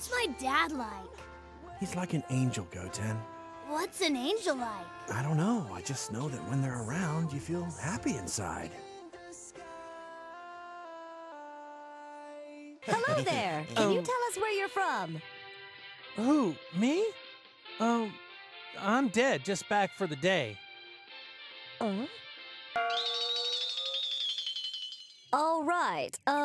What's my dad like? He's like an angel, Goten. What's an angel like? I don't know. I just know that when they're around, you feel happy inside. Hello there. Can you tell us where you're from? Who? Me? Um, I'm dead, just back for the day. Uh? All right. Uh